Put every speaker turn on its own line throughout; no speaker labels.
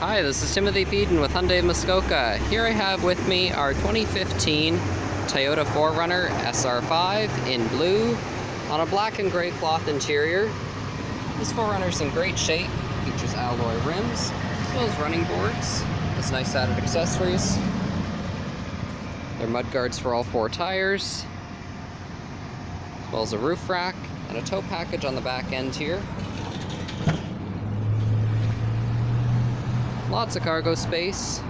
Hi, this is Timothy Peden with Hyundai Muskoka. Here I have with me our 2015 Toyota 4Runner SR5 in blue on a black and gray cloth interior. This 4Runner is in great shape, features alloy rims, as well as running boards, has nice added accessories. There are mud guards for all four tires, as well as a roof rack and a tow package on the back end here. Lots of cargo space.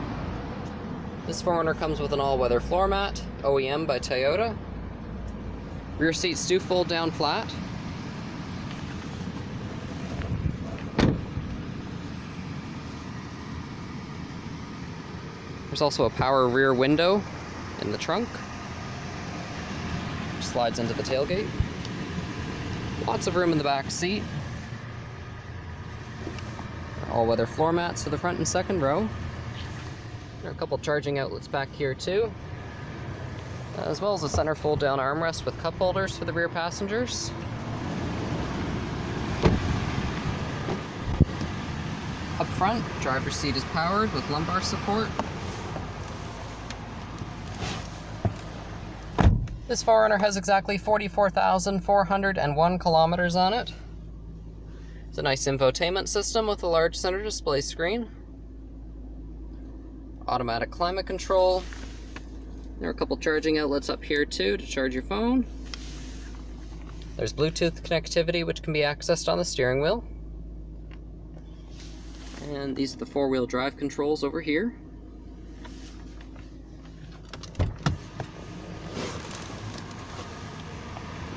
This 4Runner comes with an all-weather floor mat, OEM by Toyota. Rear seats do fold down flat. There's also a power rear window in the trunk. Slides into the tailgate. Lots of room in the back seat all-weather floor mats to the front and second row. There are a couple charging outlets back here too, uh, as well as a center fold-down armrest with cup holders for the rear passengers. Up front, driver's seat is powered with lumbar support. This 4Runner has exactly 44,401 kilometers on it. It's a nice infotainment system with a large center display screen. Automatic climate control. There are a couple charging outlets up here too to charge your phone. There's Bluetooth connectivity which can be accessed on the steering wheel. And these are the four-wheel drive controls over here.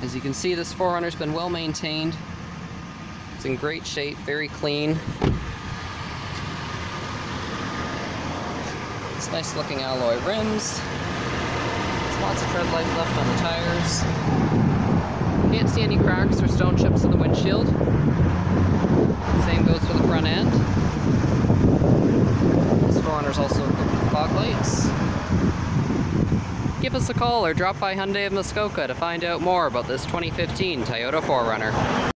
As you can see, this 4Runner's been well maintained. It's in great shape, very clean. It's nice looking alloy rims. There's lots of tread life left on the tires. Can't see any cracks or stone chips in the windshield. Same goes for the front end. This 4Runner's also equipped with fog lights. Give us a call or drop by Hyundai of Muskoka to find out more about this 2015 Toyota 4Runner.